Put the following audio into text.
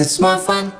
It's more fun.